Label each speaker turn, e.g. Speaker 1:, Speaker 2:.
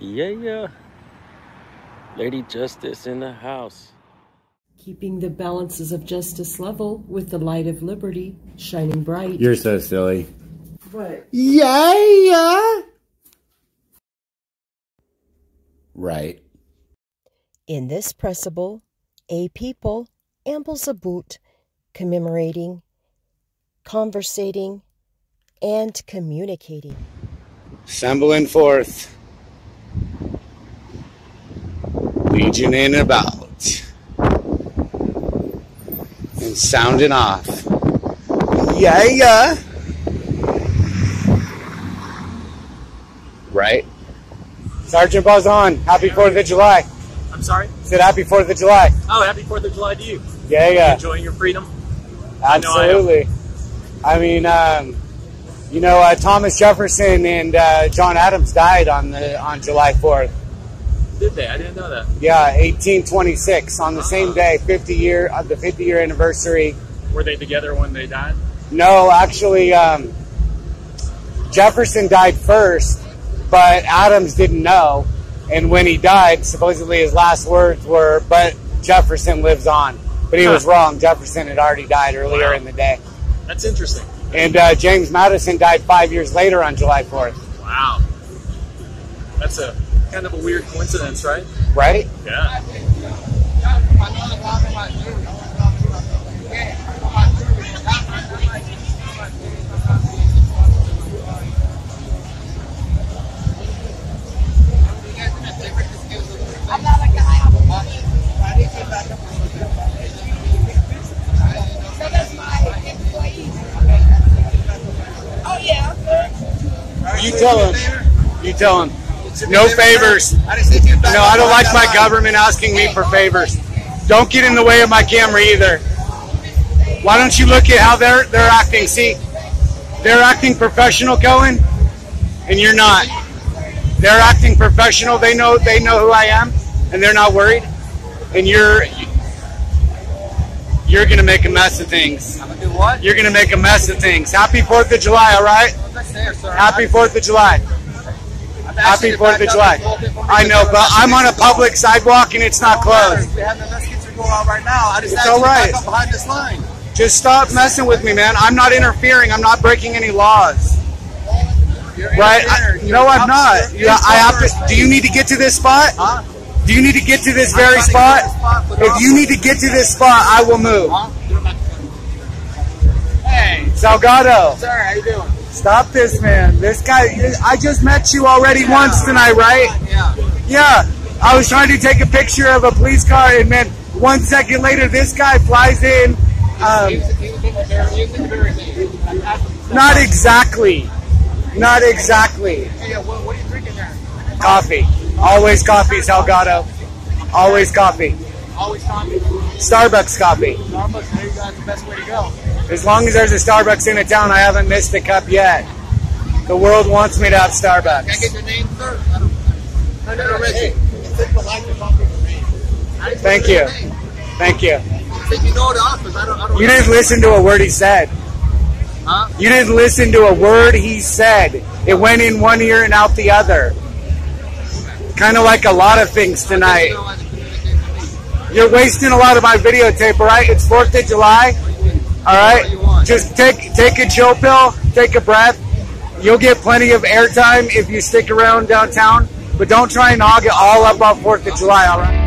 Speaker 1: Yeah, yeah. Lady Justice in the house.
Speaker 2: Keeping the balances of justice level with the light of liberty shining bright.
Speaker 3: You're so silly.
Speaker 2: What?
Speaker 3: Yeah, yeah. Right.
Speaker 4: In this pressable, a people ambles about commemorating, conversating, and communicating.
Speaker 3: Assembling forth. Legion in about. And sounding off. Yeah, yeah. Right? Sergeant Buzz on. Happy 4th of July.
Speaker 5: I'm sorry?
Speaker 3: Said happy 4th of July.
Speaker 5: Oh, happy 4th of July to you.
Speaker 3: Yeah, yeah.
Speaker 5: Enjoying your freedom? I I.
Speaker 3: Absolutely. I, mean, um, you know, uh, Thomas Jefferson and uh, John Adams died on the on July 4th.
Speaker 5: Did they? I didn't know that.
Speaker 3: Yeah, 1826 on the same day, 50 year of the 50 year anniversary.
Speaker 5: Were they together when they died?
Speaker 3: No, actually, um, Jefferson died first, but Adams didn't know. And when he died, supposedly his last words were, "But Jefferson lives on." But he was wrong. Jefferson had already died earlier
Speaker 5: Wow.
Speaker 3: in the day.
Speaker 5: That's interesting.
Speaker 3: And uh, James Madison died five years later on July 4th.
Speaker 5: Wow. That's a kind of a weird coincidence, right?
Speaker 3: Right?
Speaker 5: Yeah. Oh yeah.
Speaker 3: You tell him. You tell him. No favors. No, I don't like my government asking me for favors. Don't get in the way of my camera either. Why don't you look at how they're they're acting? See, they're acting professional, Cohen, and you're not. They're acting professional. They know they know who I am, and they're not worried. And you're you're gonna make a mess of things.
Speaker 6: I'm gonna do what?
Speaker 3: You're gonna make a mess of things. Happy Fourth of July, all right?
Speaker 6: That's there, sir.
Speaker 3: Happy Fourth of July. Happy Fourth of July.
Speaker 6: up this whole thing for me
Speaker 3: I know, but I'm on a public sidewalk and it's not closed.
Speaker 6: We have the an investigation going on right now. I just
Speaker 3: It's all
Speaker 6: back up behind this line.
Speaker 3: Just stop messing with me, man. I'm not interfering. I'm not breaking any laws.
Speaker 6: You're
Speaker 3: Right? I, no, I'm not. Yeah, I have to. Do you need to get to this spot?
Speaker 6: Huh?
Speaker 3: Do you need to get to this
Speaker 6: I'm
Speaker 3: very spot?
Speaker 6: this spot
Speaker 3: If you need to get to this spot, I will move.
Speaker 6: Huh? Hey,
Speaker 3: Salgado,
Speaker 6: sir, how you doing?
Speaker 3: Stop this, man. This guy. I just met you already once tonight, right?
Speaker 6: Yeah.
Speaker 3: Yeah. I was trying to take a picture of a police car, and man, one second later, this guy flies in. Um,
Speaker 6: He was, in the very, he was in the very thing. I asked him,
Speaker 3: Not exactly. Not exactly.
Speaker 6: Hey, what, what are you drinking there?
Speaker 3: Coffee. Always coffee, Salgado. Always coffee.
Speaker 6: Always coffee.
Speaker 3: Starbucks coffee.
Speaker 6: Starbucks, there you go. That's the best way to go.
Speaker 3: As long as there's a Starbucks in a town, I haven't missed a cup yet. The world wants me to have Starbucks.
Speaker 6: Can I get your name, sir? I don't. No, no, no, Reggie. It's polite to talk to me. I
Speaker 3: Thank you.
Speaker 6: name.
Speaker 3: Thank you.
Speaker 6: Think you know the office. I don't. I don't
Speaker 3: You didn't listen to a word he said.
Speaker 6: Huh?
Speaker 3: You didn't listen to a word he said. It went in one ear and out the other. Kind of like a lot of things tonight.
Speaker 6: You know why they communicate with me.
Speaker 3: You're wasting a lot of my videotape, all right? It's 4th of July. All right? Just take take a chill pill, take a breath. You'll get plenty of airtime if you stick around downtown, but don't try and hog it all up on 4th of July, all right?